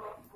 off.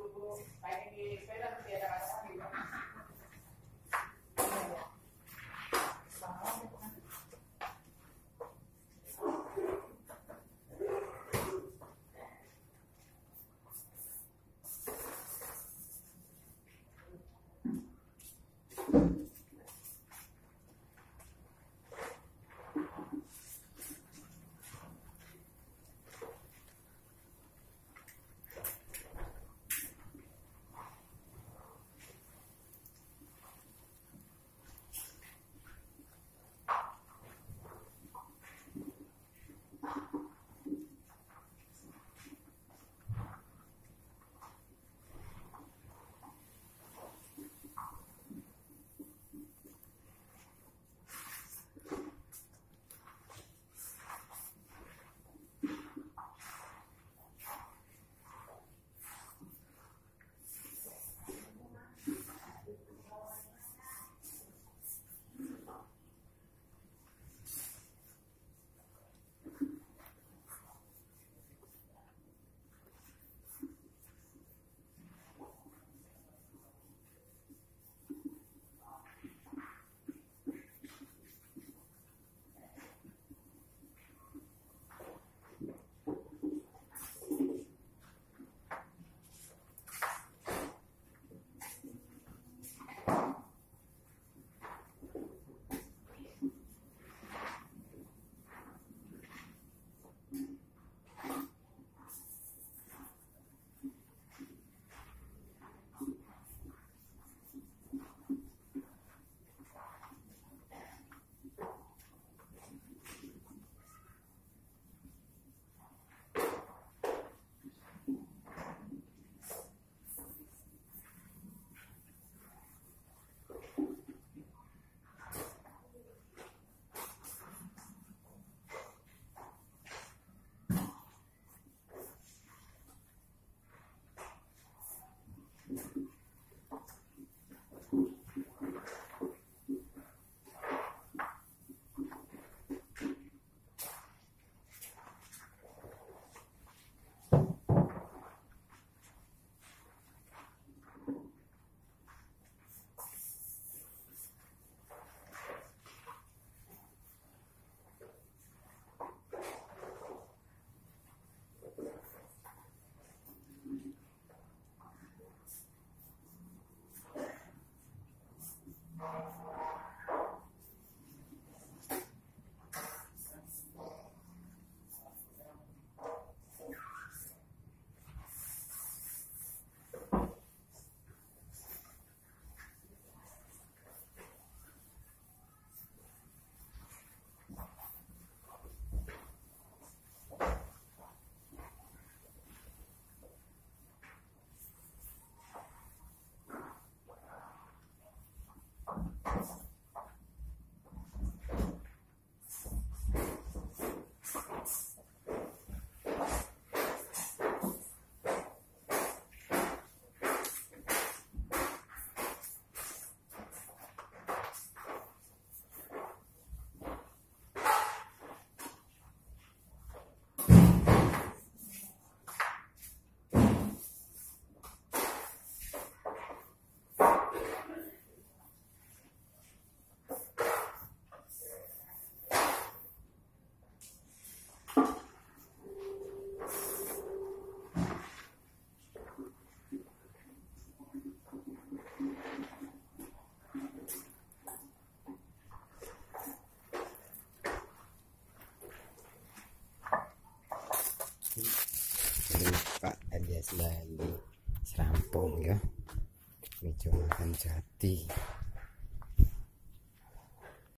Lalu Serampung ya. Meja makan jati